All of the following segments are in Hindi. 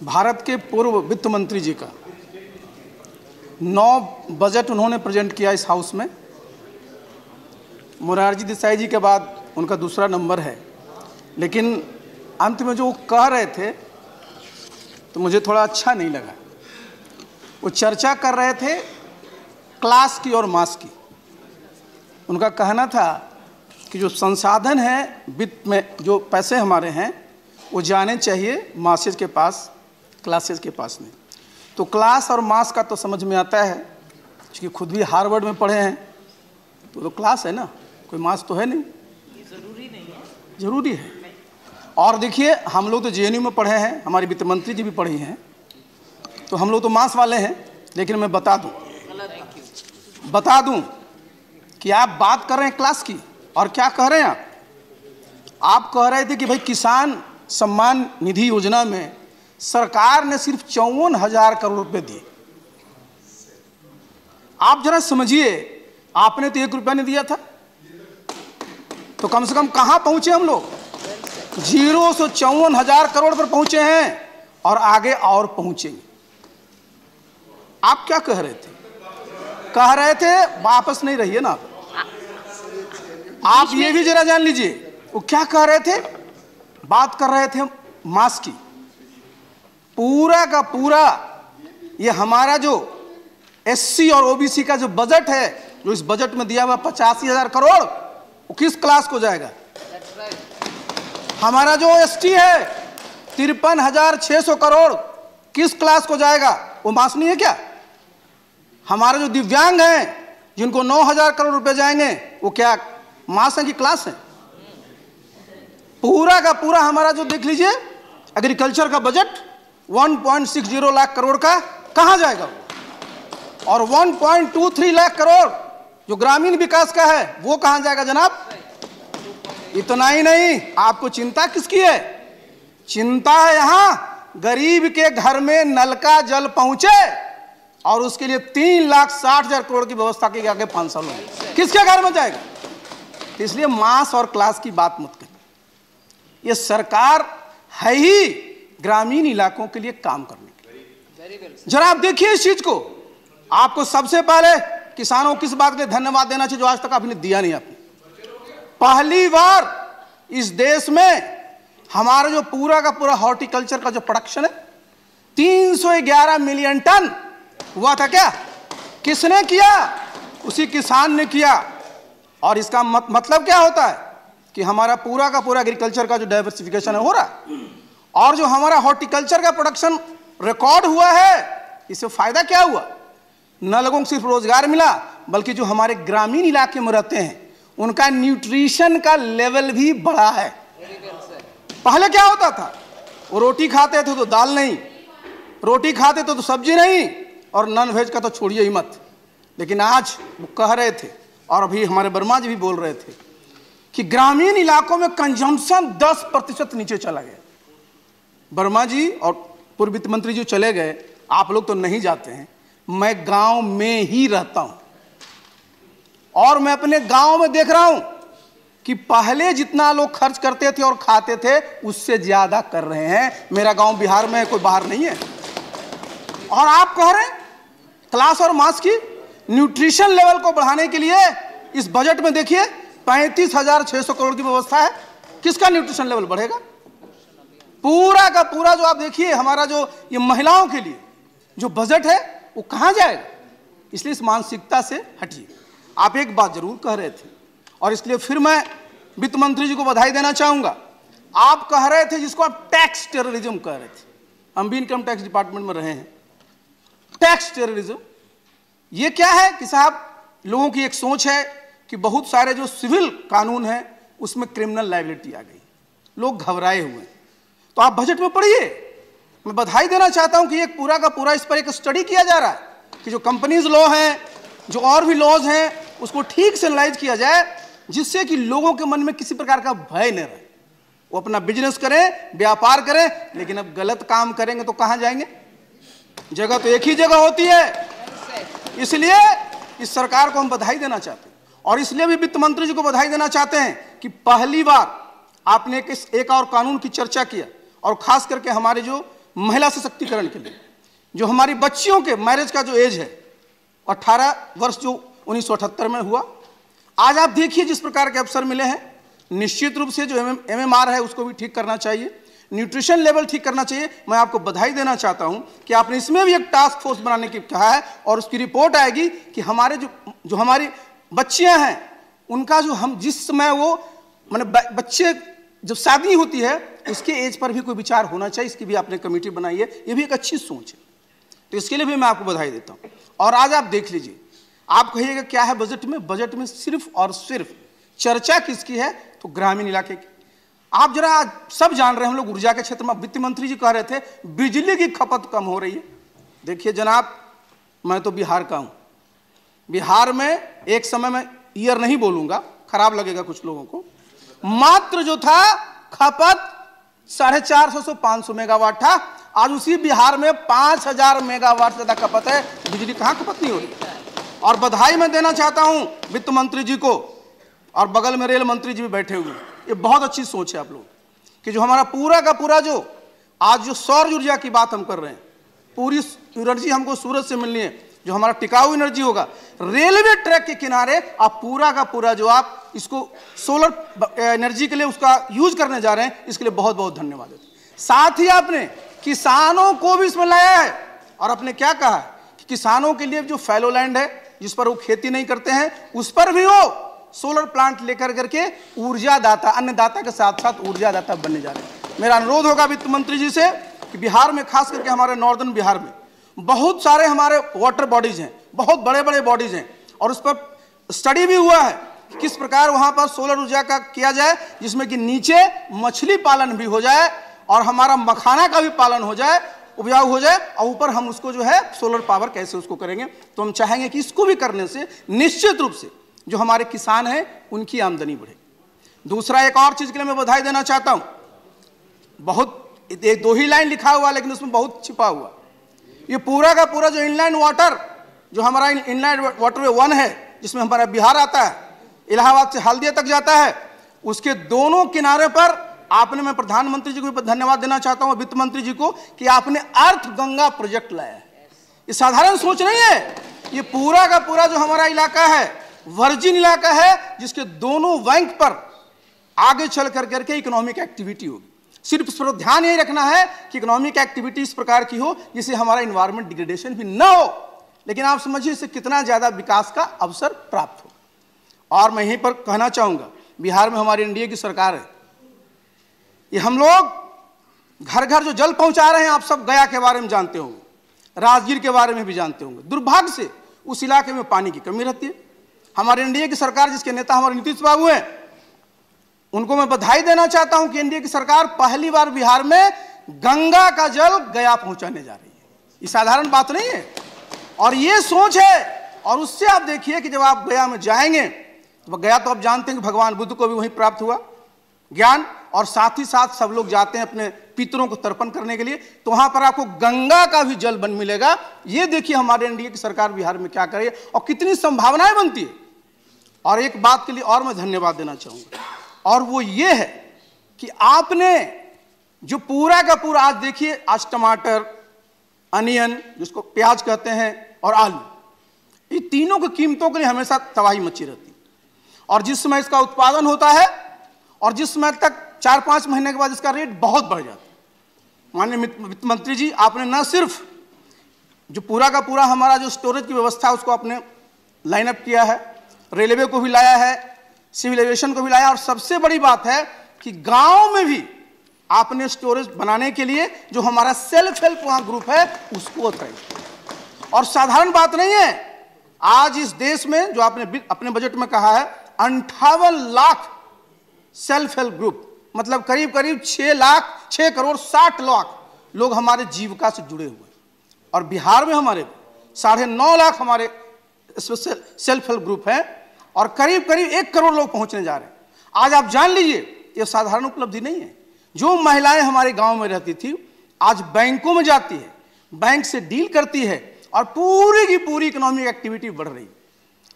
भारत के पूर्व वित्त मंत्री जी का। नौ बजट उन्होंने प्रेजेंट किया इस हाउस में। मुरारजी देसाई जी के बाद उनका दूसरा नंबर है। लेकिन अंत में जो वो कह रहे थे तो मुझे थोड़ा अच्छा नहीं लगा। वो चर्चा कर रहे थे क्लास की और मास की। उनका कहना था कि जो संसाधन है वित्त में, जो पैसे हमारे हैं, वो जाने चाहिए मासेज के पास। क्लासेज के पास नहीं तो क्लास और मास का तो समझ में आता है क्योंकि खुद भी हार्वर्ड में पढ़े हैं। तो तो क्लास है ना कोई मास तो है नहीं। ज़रूरी नहीं है। ज़रूरी है। और देखिए हम लोग तो जेएनयू में पढ़े हैं हमारे वित्त मंत्री जी भी पढ़ी हैं। तो हम लोग तो मास वाले हैं लेकिन मैं बता दूँ। बता दूँ कि आप बात कर रहे हैं क्लास की और क्या कह रहे हैं आप? आप कह रहे थे कि भाई किसान सम्मान निधि योजना में सरकार ने सिर्फ़ चौवन हज़ार करोड़ रुपए दिए। आप जरा समझिए, आपने तो एक रुपया नहीं दिया था। तो कम से कम कहाँ पहुँचे हम लोग? ज़ीरो से चौवन हज़ार करोड़ पर पहुँचे हैं और आगे और पहुँचेंगे आप क्या कह रहे थे? कह रहे थे, वापस नहीं रहिए ना। आप ये भी जरा जान लीजिए, वो क्या कह रहे थे? बात कर रहे थे मास्क की। पूरा का पूरा ये हमारा जो एससी और ओबीसी का जो बजट है, जो इस बजट में दिया हुआ पचासी हज़ार करोड़, वो किस क्लास को जाएगा? हमारा जो एसटी है, तिरपन हज़ार छह सौ करोड़, किस क्लास को जाएगा? वो मास नहीं है क्या? हमारे जो दिव्यांग हैं, जिनको नौ हज़ार करोड़ रुपए जाएँगे, वो क्या मास है कि क्लास है? पूरा का पूरा हमारा जो देख लीजिए एग्रीकल्चर का बजट 1.60 लाख करोड़ का कहाँ जाएगा और 1.23 लाख करोड़ जो ग्रामीण विकास का है, वो कहाँ जाएगा जनाब? इतना ही नहीं, आपको चिंता किसकी है? चिंता है यहाँ, गरीब के घर में नल का जल पहुँचे और उसके लिए तीन लाख साठ हज़ार करोड़ की व्यवस्था की आगे पाँच सालों में किसके घर में जाएगा? इसलिए मास और क्लास की बात मत करिए। ये सरकार है ही ग्रामीण इलाकों के लिए काम करने के लिए। जरा आप देखिए इस चीज़ को। आपको सबसे पहले किसानों को किस बात के धन्यवाद देना चाहिए जो आज तक आपने दिया नहीं आपने? पहली बार इस देश में हमारा जो पूरा का पूरा हॉर्टिकल्चर का जो प्रोडक्शन है 311 मिलियन टन हुआ था क्या? किसने किया? उसी किसान ने किया। और इसका मत, मतलब क्या होता है कि हमारा पूरा का पूरा एग्रीकल्चर का जो डाइवर्सिफिकेशन है हो रहा है। और जो हमारा हॉर्टिकल्चर का प्रोडक्शन रिकॉर्ड हुआ है, इससे फ़ायदा क्या हुआ? न लोगों को सिर्फ़ रोज़गार मिला, बल्कि जो हमारे ग्रामीण इलाके में रहते हैं, उनका न्यूट्रिशन का लेवल भी बढ़ा है। पहले क्या होता था? वो रोटी खाते थे तो दाल नहीं, रोटी खाते थे तो सब्ज़ी नहीं, और नॉन वेज का तो छोड़िए ही मत। लेकिन आज वो कह रहे थे, और अभी हमारे वर्मा जी भी बोल रहे थे, कि ग्रामीण इलाकों में कंजम्पशन 10 प्रतिशत नीचे चला गया। वर्मा जी और पूर्व वित्त मंत्री जी चले गए, आप लोग तो नहीं जाते हैं। मैं गाँव में ही रहता हूँ। और मैं अपने गाँव में देख रहा हूँ कि पहले जितना लोग खर्च करते थे और खाते थे, उससे ज़्यादा कर रहे हैं। मेरा गाँव बिहार में कोई बाहर नहीं है। और आप कह रहे हैं, क्लास और मास की न्यूट्रिशन लेवल को बढ़ाने के लिए इस बजट में देखिए, पैंतीस हज़ार छह सौ करोड़ की व्यवस्था है। किसका न्यूट्रिशन लेवल बढ़ेगा? पूरा का पूरा जो आप देखिए, हमारा जो ये महिलाओं के लिए जो बजट है, वो कहाँ जाएगा इसलिए इस मानसिकता से हटिए। आप एक बात ज़रूर कह रहे थे, और इसलिए फिर मैं वित्त मंत्री जी को बधाई देना चाहूँगा। आप कह रहे थे जिसको आप टैक्स टेररिज्म कह रहे थे। हम भी इनकम टैक्स डिपार्टमेंट में रहे हैं। टैक्स टेररिज्म ये क्या है कि साहब, लोगों की एक सोच है कि बहुत सारे जो सिविल कानून है, उसमें क्रिमिनल लाइबिलिटी आ गई। लोग घबराए हुए हैं। तो आप बजट में पढ़िए। मैं बधाई देना चाहता हूँ कि एक पूरा का पूरा इस पर एक स्टडी किया जा रहा है कि जो कंपनीज़ लॉ हैं जो और भी लॉज हैं उसको ठीक से एनालाइज किया जाए जिससे कि लोगों के मन में किसी प्रकार का भय न रहे। वो अपना बिज़नेस करें व्यापार करें लेकिन अब गलत काम करेंगे तो कहाँ जाएँगे? जगह तो एक ही जगह होती है। इसलिए इस सरकार को हम बधाई देना चाहते हैं। और इसलिए भी वित्त मंत्री जी को बधाई देना चाहते हैं कि पहली बार आपने एक, एक और कानून की चर्चा किया और खास करके हमारे जो महिला सशक्तिकरण के लिए, जो हमारी बच्चियों के मैरिज का जो एज है अट्ठारह वर्ष जो उन्नीस सौ अठहत्तर में हुआ, आज आप देखिए जिस प्रकार के अवसर मिले हैं, निश्चित रूप से जो एम एम है उसको भी ठीक करना चाहिए न्यूट्रिशन लेवल ठीक करना चाहिए। मैं आपको बधाई देना चाहता हूँ कि आपने इसमें भी एक टास्क फोर्स बनाने की कहा है और उसकी रिपोर्ट आएगी कि हमारे जो जो हमारी बच्चियाँ हैं, उनका जो हम, जिस समय वो मैंने बच्चे जब शादी होती है, उसके एज पर भी कोई विचार होना चाहिए, इसकी भी आपने कमेटी बनाई है, ये भी एक अच्छी सोच है। तो इसके लिए भी मैं आपको बधाई देता हूँ। और आज आप देख लीजिए, आप कहिएगा क्या है बजट में? बजट में सिर्फ़ और सिर्फ़ चर्चा किसकी है? तो ग्रामीण इलाके की। आप जरा सब जान रहे हैं, हम लोग ऊर्जा के क्षेत्र में, वित्त मंत्री जी कह रहे थे, बिजली की खपत कम हो रही है। देखिए जनाब, मैं तो बिहार का हूँ। बिहार में एक समय में ईयर नहीं बोलूँगा, खराब लगेगा कुछ लोगों को। मात्र जो था, खपत साढ़े चार सौ से पाँच सौ मेगावाट था। आज उसी बिहार में पाँच हज़ार मेगावाट ज़्यादा खपत है। बिजली कहाँ खपत नहीं हो रही? और बधाई मैं देना चाहता हूँ वित्त मंत्री जी को और बगल में रेल मंत्री जी भी बैठे हुए ये बहुत अच्छी सोच है आप लोग कि जो हमारा पूरा का पूरा जो, आज जो सौर ऊर्जा की बात हम कर रहे हैं, पूरी एनर्जी हमको सूरज से मिलनी है। जो हमारा टिकाऊ एनर्जी होगा। रेलवे ट्रैक के किनारे आप पूरा का पूरा जो आप इसको सोलर एनर्जी के लिए उसका यूज़ करने जा रहे हैं, इसके लिए बहुत बहुत धन्यवाद। साथ ही आपने किसानों को भी इसमें लाया है। और आपने क्या कहा कि किसानों के लिए जो फैलो लैंड है, जिस पर वो खेती नहीं करते हैं, उस पर भी वो सोलर प्लांट लेकर करके ऊर्जा दाता अन्नदाता के साथ साथ ऊर्जा दाता बनने जा रहे हैं। मेरा अनुरोध होगा वित्त मंत्री जी से कि बिहार में खास करके हमारे नॉर्दर्न बिहार में बहुत सारे हमारे वाटर बॉडीज हैं, बहुत बड़े बड़े बॉडीज हैं, और उस पर स्टडी भी हुआ है किस प्रकार वहाँ पर सोलर ऊर्जा का किया जाए, जिसमें कि नीचे मछली पालन भी हो जाए, और हमारा मखाना का भी पालन हो जाए, उपजाऊ हो जाए, और ऊपर हम उसको जो है सोलर पावर कैसे उसको करेंगे। तो हम चाहेंगे कि इसको भी करने से, निश्चित रूप से जो हमारे किसान हैं, उनकी आमदनी बढ़े। दूसरा एक और चीज़ के लिए मैं बधाई देना चाहता हूँ। बहुत, एक दो ही लाइन लिखा हुआ, लेकिन उसमें बहुत छिपा हुआ। ये पूरा का पूरा जो इनलाइन वाटर जो हमारा इनलाइन वाटरवे वन है, जिसमें हमारा बिहार आता है, इलाहाबाद से हल्दिया तक जाता है, उसके दोनों किनारे पर आपने मैं प्रधानमंत्री जी को धन्यवाद देना चाहता हूँ, वित्त मंत्री जी को, कि आपने अर्थ गंगा प्रोजेक्ट लाया ये साधारण सोच नहीं है। ये पूरा का पूरा जो हमारा इलाका है वर्जिन इलाका है, जिसके दोनों बैंक पर आगे चल कर करके इकोनॉमिक एक्टिविटी होगी। सिर्फ़ इस पर ध्यान यही रखना है कि इकोनॉमिक एक्टिविटी इस प्रकार की हो, जिससे हमारा इन्वायरमेंट डिग्रेडेशन भी ना हो। लेकिन आप समझिए, इससे कितना ज़्यादा विकास का अवसर प्राप्त हो। और मैं यहीं पर कहना चाहूँगा, बिहार में हमारी एनडीए की सरकार है। ये हम लोग घर घर जो जल पहुँचा रहे हैं, आप सब गया के बारे में जानते होंगे, राजगीर के बारे में भी जानते होंगे। दुर्भाग्य से उस इलाके में पानी की कमी रहती है। हमारे एनडीए की सरकार, जिसके नेता हमारे नीतीश बाबू हैं उनको मैं बधाई देना चाहता हूँ कि एनडीए की सरकार पहली बार बिहार में गंगा का जल गया पहुँचाने जा रही है। ये साधारण बात नहीं है। और ये सोच है, और उससे आप देखिए कि जब आप गया में जाएँगे तो गया तो आप जानते हैं कि भगवान बुद्ध को भी वहीं प्राप्त हुआ। ज्ञान, और साथ ही साथ सब लोग जाते हैं अपने पितरों को तर्पण करने के लिए तो वहाँ पर आपको गंगा का भी जल बन मिलेगा। ये देखिए हमारे एनडीए की सरकार बिहार में क्या करे और कितनी संभावनाएँ बनती है। और एक बात के लिए और मैं धन्यवाद देना चाहूँगा। और वो ये है कि आपने जो पूरा का पूरा, आज देखिए, आज टमाटर, अनियन, जिसको प्याज कहते हैं, और आलू, ये तीनों की कीमतों के लिए हमेशा तबाही मची रहती और जिस समय इसका उत्पादन होता है, और जिस समय तक चार पाँच महीने के बाद इसका रेट बहुत बढ़ जाता है। माननीय वित्त मंत्री जी, आपने न सिर्फ़ जो पूरा का पूरा हमारा जो स्टोरेज की व्यवस्था है उसको आपने लाइनअप किया है, रेलवे को भी लाया है सिविल एविएशन को भी लाया। और सबसे बड़ी बात है कि गाँव में भी आपने स्टोरेज बनाने के लिए जो हमारा सेल्फ हेल्प वहाँ ग्रुप है, उसको अथराइज और साधारण बात नहीं है। आज इस देश में जो आपने अपने बजट में कहा है, अंठावन लाख सेल्फ हेल्प ग्रुप मतलब करीब करीब छह लाख, छह करोड़ साठ लाख लोग हमारे जीविका से जुड़े हुए और बिहार में हमारे साढ़े नौ लाख हमारे सेल्फ हेल्प ग्रुप हैं। और करीब करीब एक करोड़ लोग पहुँचने जा रहे हैं। आज आप जान लीजिए, ये साधारण उपलब्धि नहीं है। जो महिलाएँ हमारे गाँव में रहती थी, आज बैंकों में जाती है, बैंक से डील करती है और पूरी की पूरी इकोनॉमिक एक्टिविटी बढ़ रही है।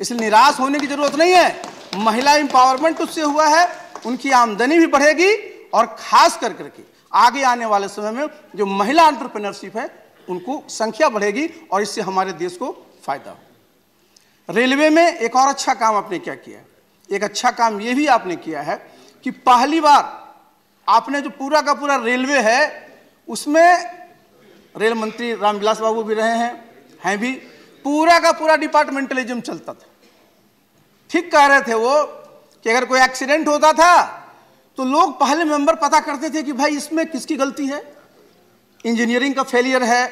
इसलिए निराश होने की ज़रूरत नहीं है। महिला इंपावरमेंट उससे हुआ है, उनकी आमदनी भी बढ़ेगी और खास कर करके आगे आने वाले समय में जो महिला एंटरप्रेन्योरशिप है, उनको संख्या बढ़ेगी और इससे हमारे देश को फ़ायदा हो रेलवे में एक और अच्छा काम आपने क्या किया? है एक अच्छा काम ये भी आपने किया है कि पहली बार आपने जो पूरा का पूरा रेलवे है, उसमें रेल मंत्री रामविलास बाबू भी रहे हैं हैं भी। पूरा का पूरा डिपार्टमेंटलिज्म चलता था। ठीक कह रहे थे वो कि अगर कोई एक्सीडेंट होता था तो लोग पहले मेंबर पता करते थे कि भाई इसमें किसकी गलती है? इंजीनियरिंग का फेलियर है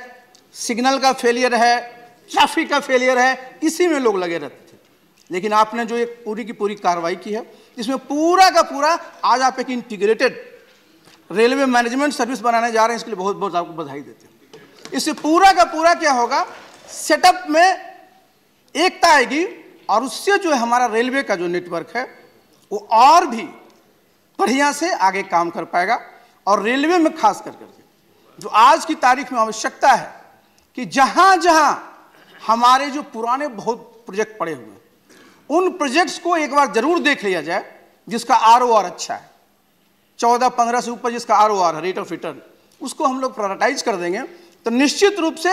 सिग्नल का फेलियर है ट्रैफ़िक का फेलियर है, इसी में लोग लगे रहते थे। लेकिन आपने जो एक पूरी की पूरी कार्रवाई की है, इसमें पूरा का पूरा आज आप एक इंटीग्रेटेड रेलवे मैनेजमेंट सर्विस बनाने जा रहे हैं, इसके लिए बहुत बहुत आपको बधाई देते हैं। इससे पूरा का पूरा क्या होगा सेटअप में एकता आएगी, और उससे जो हमारा रेलवे का जो नेटवर्क है, वो और भी बढ़िया से आगे काम कर पाएगा, और रेलवे में खास कर करके, जो आज की तारीख में आवश्यकता है कि जहाँ जहाँ हमारे जो पुराने बहुत प्रोजेक्ट पड़े हुए हैं। उन प्रोजेक्ट्स को एक बार ज़रूर देख लिया जाए, जिसका आरओआर अच्छा है। चौदह पंद्रह से ऊपर जिसका आर है रेट ऑफ़ रिटर्न उसको हम लोग प्रायोरिटाइज कर देंगे। तो निश्चित रूप से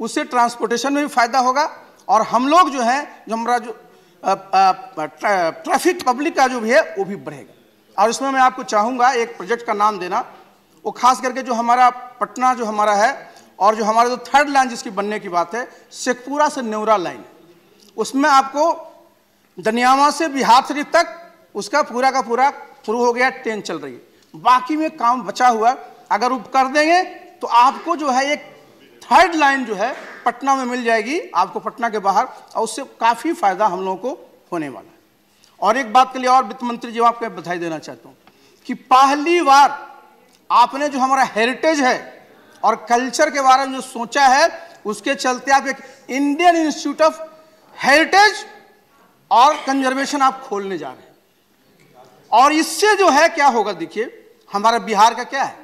उससे ट्रांसपोर्टेशन में भी फ़ायदा होगा, और हम लोग जो है, जो हमारा जो ट्रैफ़िक पब्लिक का जो भी है, वो भी बढ़ेगा। और इसमें मैं आपको चाहूँगा एक प्रोजेक्ट का नाम देना। वो खास करके जो हमारा पटना जो हमारा है और जो हमारा जो थर्ड लाइन जिसकी बनने की बात है, शेखपुरा से नेवरा लाइन उसमें आपको दनियावा से बिहार शरीफ तक उसका पूरा का पूरा शुरू हो गया ट्रेन चल रही है। बाकी में काम बचा हुआ, अगर वो कर देंगे तो आपको जो है एक थर्ड लाइन जो है, पटना में मिल जाएगी, आपको पटना के बाहर, और उससे काफ़ी फ़ायदा हम लोगों को होने वाला है। और एक बात के लिए और वित्त मंत्री जी आपको बधाई देना चाहता हूँ कि पहली बार आपने जो हमारा हेरिटेज है और कल्चर के बारे में जो सोचा है, उसके चलते आप एक इंडियन इंस्टीट्यूट ऑफ़ हेरिटेज और कंजर्वेशन आप खोलने जा रहे हैं। और इससे जो है, क्या होगा देखिए, हमारा बिहार का क्या है?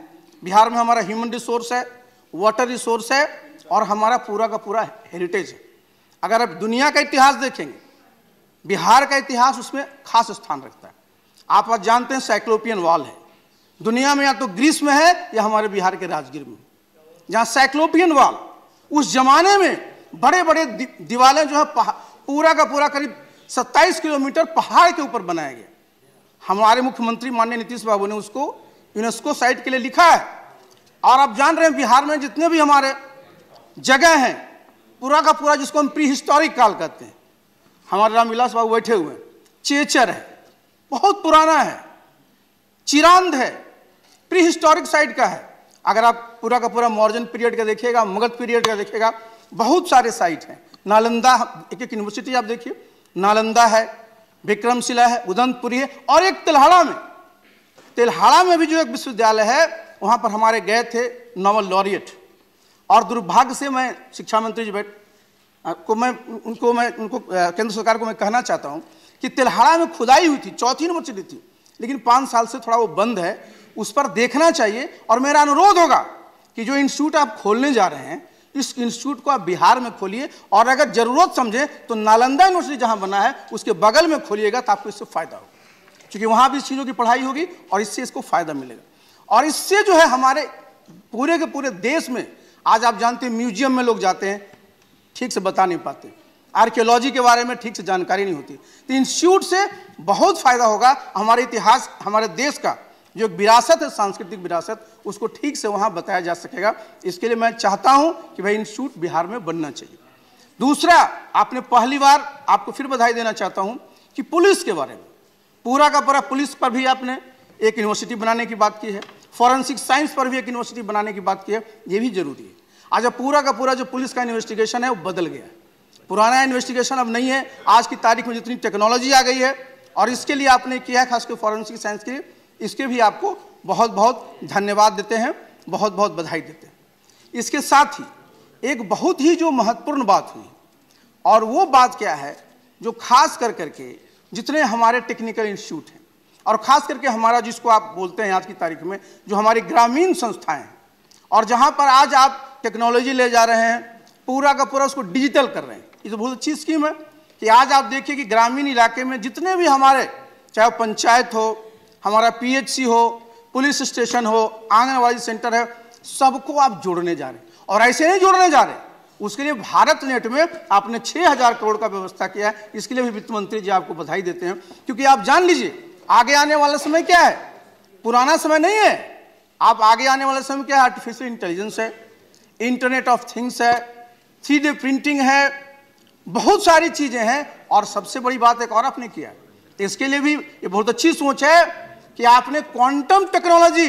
बिहार में हमारा ह्यूमन रिसोर्स है, वाटर रिसोर्स है, और हमारा पूरा का पूरा हेरिटेज है। अगर आप दुनिया का इतिहास देखेंगे, बिहार का इतिहास उसमें खास स्थान रखता है। आप आज जानते हैं, साइक्लोपियन वॉल है। दुनिया में या तो ग्रीस में है, या हमारे बिहार के राजगीर में। जहाँ साइक्लोपियन वॉल उस जमाने में बड़े बड़े दीवारें जो है पूरा का पूरा करीब 27 किलोमीटर पहाड़ के ऊपर बनाया गया हमारे मुख्यमंत्री माननीय नीतीश बाबू ने उसको यूनेस्को साइट के लिए लिखा है। और आप जान रहे हैं, बिहार में जितने भी हमारे जगह हैं, पूरा का पूरा जिसको हम प्री हिस्टोरिक काल कहते हैं, हमारे रामविलास बाबू बैठे हुए हैं, चेचर है, बहुत पुराना है, चिरांद है प्री हिस्टोरिक साइट का है। अगर आप पूरा का पूरा मॉर्जन पीरियड का देखिएगा मगध पीरियड का देखिएगा, बहुत सारे साइट हैं। नालंदा, एक एक यूनिवर्सिटी आप देखिए। नालंदा है, विक्रमशिला है उदंतपुरी है और एक तिल्हाड़ा में। तिल्हाड़ा में भी जो एक विश्वविद्यालय है, वहाँ पर हमारे गए थे नॉवल लॉरियट और दुर्भाग्य से मैं शिक्षा मंत्री जी बैठ को मैं उनको मैं उनको केंद्र सरकार को मैं कहना चाहता हूँ कि तिल्हाड़ा में खुदाई हुई थी, चौथी यूनिवर्सिटी थी। लेकिन पाँच साल से थोड़ा वो बंद है। उस पर देखना चाहिए और मेरा अनुरोध होगा कि जो इंस्टीट्यूट आप खोलने जा रहे हैं, इस इंस्टीट्यूट को आप बिहार में खोलिए और अगर ज़रूरत समझे तो नालंदा यूनिवर्सिटी जहाँ बना है, उसके बगल में खोलिएगा तो आपको इससे फ़ायदा होगा। क्योंकि वहाँ भी इस चीज़ों की पढ़ाई होगी और इससे इसको फ़ायदा मिलेगा। और इससे जो है हमारे पूरे के पूरे देश में, आज आप जानते हैं म्यूज़ियम में लोग जाते हैं, ठीक से बता नहीं पाते। आर्कियोलॉजी के बारे में ठीक से जानकारी नहीं होती। तो इंस्टीट्यूट से बहुत फ़ायदा होगा, हमारे इतिहास, हमारे देश का जो विरासत है, सांस्कृतिक विरासत, उसको ठीक से वहाँ बताया जा सकेगा। इसके लिए मैं चाहता हूँ कि भाई इंस्टीट्यूट बिहार में बनना चाहिए। दूसरा, आपने पहली बार आपको फिर बधाई देना चाहता हूँ कि पुलिस के बारे में। पूरा का पूरा पुलिस पर भी आपने एक यूनिवर्सिटी बनाने की बात की है। फॉरेंसिक साइंस पर भी एक यूनिवर्सिटी बनाने की बात की है। ये भी ज़रूरी है। आज अब पूरा का पूरा जो पुलिस का इन्वेस्टिगेशन है, वो बदल गया है। पुराना इन्वेस्टिगेशन अब नहीं है। आज की तारीख में जितनी टेक्नोलॉजी आ गई है, और इसके लिए आपने किया है खासकर फॉरेंसिक साइंस के लिए इसके भी आपको बहुत बहुत धन्यवाद देते हैं बहुत बहुत बधाई देते हैं। इसके साथ ही, एक बहुत ही जो महत्वपूर्ण बात हुई, और वो बात क्या है, जो खास कर करके जितने हमारे टेक्निकल इंस्टीट्यूट हैं, और ख़ास करके हमारा जिसको आप बोलते हैं आज की तारीख में, जो हमारी ग्रामीण संस्थाएँ हैं, और जहाँ पर आज आप टेक्नोलॉजी ले जा रहे हैं, पूरा का पूरा उसको डिजिटल कर रहे हैं। ये तो बहुत अच्छी स्कीम है कि आज आप देखिए कि ग्रामीण इलाके में जितने भी हमारे, चाहे पंचायत हो हमारा पीएचसी हो, पुलिस स्टेशन हो, आंगनबाड़ी सेंटर है, सबको आप जोड़ने जा रहे हैं। और ऐसे नहीं जोड़ने जा रहे उसके लिए भारत नेट में आपने 6000 करोड़ का व्यवस्था किया है। इसके लिए भी वित्त मंत्री जी आपको बधाई देते हैं। क्योंकि आप जान लीजिए, आगे आने वाला समय क्या है? पुराना समय नहीं है। आप आगे आने वाला समय क्या है? आर्टिफिशियल इंटेलिजेंस है इंटरनेट ऑफ़ थिंग्स है, थ्री प्रिंटिंग है, बहुत सारी चीज़ें हैं। और सबसे बड़ी बात एक और आपने किया है। इसके लिए भी ये बहुत अच्छी सोच है। कि आपने क्वांटम टेक्नोलॉजी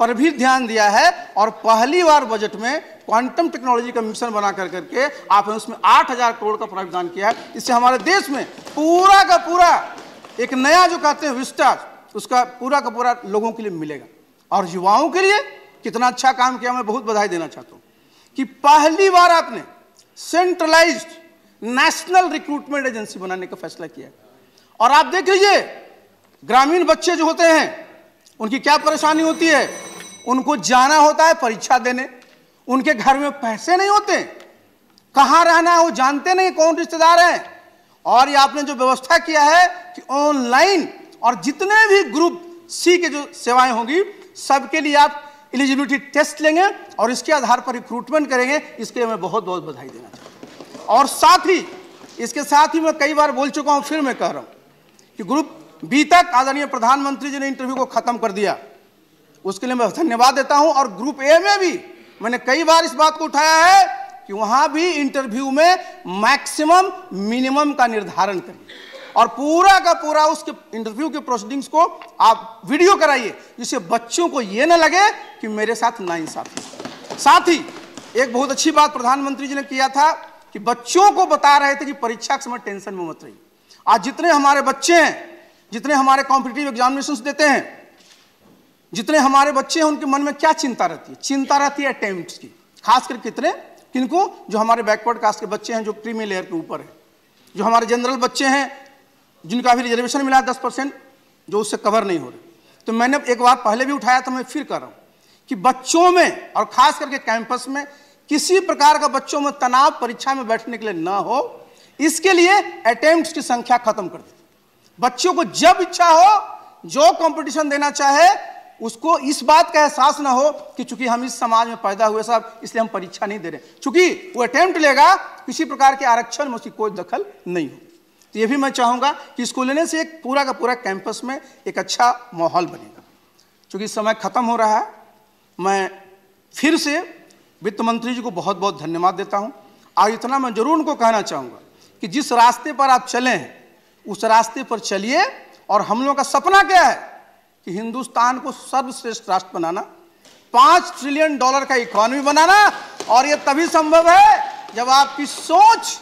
पर भी ध्यान दिया है और पहली बार बजट में क्वांटम टेक्नोलॉजी का मिशन बना कर करके आपने उसमें 8000 करोड़ का प्रावधान किया है। इससे हमारे देश में पूरा का पूरा, एक नया जो कहते हैं विस्टा उसका पूरा का पूरा लोगों के लिए मिलेगा। और युवाओं के लिए कितना अच्छा काम किया, मैं बहुत बधाई देना चाहता हूँ कि पहली बार आपने सेंट्रलाइज्ड नेशनल रिक्रूटमेंट एजेंसी बनाने का फैसला किया और आप देख लीजिए ग्रामीण बच्चे जो होते हैं, उनकी क्या परेशानी होती है? उनको जाना होता है परीक्षा देने। उनके घर में पैसे नहीं होते। कहाँ रहना है वो जानते नहीं कौन रिश्तेदार है। और ये आपने जो व्यवस्था किया है कि ऑनलाइन और जितने भी ग्रुप सी के जो सेवाएँ होंगी, सबके लिए आप एलिजिबिलिटी टेस्ट लेंगे और इसके आधार पर रिक्रूटमेंट करेंगे। इसके लिए मैं बहुत बहुत बधाई देना चाहता हूँ। और साथ ही, इसके साथ ही मैं कई बार बोल चुका हूँ, फिर मैं कह रहा हूँ कि ग्रुप बी तक आदरणीय प्रधानमंत्री जी ने इंटरव्यू को खत्म कर दिया। उसके लिए मैं धन्यवाद देता हूँ और ग्रुप ए में भी मैंने कई बार इस बात को उठाया है कि वहाँ भी इंटरव्यू में मैक्सिमम, मिनिमम का निर्धारण करिए। और पूरा का पूरा उसके इंटरव्यू के प्रोसीडिंग्स को आप वीडियो कराइए, जिससे बच्चों को यह ना लगे कि मेरे साथ नाइंसाफी साथ ही एक बहुत अच्छी बात प्रधानमंत्री जी ने किया था कि बच्चों को बता रहे थे कि परीक्षा के समय टेंशन में मत रहिए। आज जितने हमारे बच्चे हैं जितने हमारे कॉम्पिटेटिव एग्जामिनेशन देते हैं, जितने हमारे बच्चे हैं, उनके मन में क्या चिंता रहती है? चिंता रहती है अटेम्प्ट की। खासकर कितने? किनको? जो हमारे बैकवर्ड कास्ट के बच्चे हैं, जो क्रीमी लेयर के ऊपर है। जो हमारे जनरल बच्चे हैं, जिनका अभी रिजर्वेशन मिला है दस परसेंट, जो उससे कवर नहीं हो रहे। तो मैंने एक बार पहले भी उठाया था, मैं फिर कर रहा हूँ कि बच्चों में और खास करके कैंपस में किसी प्रकार का बच्चों में तनाव, परीक्षा में बैठने के लिए ना हो। इसके लिए अटेम्प्ट की संख्या खत्म कर दी। बच्चों को जब इच्छा हो, जो कंपटीशन देना चाहे, उसको इस बात का एहसास ना हो कि चूँकि हम इस समाज में पैदा हुए साहब इसलिए हम परीक्षा नहीं दे रहे। चूँकि वो अटेम्प्ट लेगा, किसी प्रकार के आरक्षण में उसकी कोई दखल नहीं हो तो ये भी मैं चाहूँगा कि इसको लेने से एक पूरा का पूरा कैंपस में एक अच्छा माहौल बनेगा। चूँकि समय खत्म हो रहा है, मैं फिर से वित्त मंत्री जी को बहुत बहुत धन्यवाद देता हूँ। और इतना मैं ज़रूर उनको कहना चाहूँगा कि जिस रास्ते पर आप चले हैं उस रास्ते पर चलिए। और हम लोग का सपना क्या है? कि हिंदुस्तान को सर्वश्रेष्ठ राष्ट्र बनाना, पाँच ट्रिलियन डॉलर का इकोनॉमी बनाना, और यह तभी संभव है जब आपकी सोच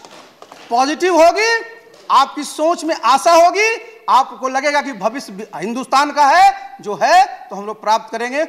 पॉजिटिव होगी, आपकी सोच में आशा होगी, आपको लगेगा कि भविष्य हिंदुस्तान का है, जो है तो हम लोग प्राप्त करेंगे।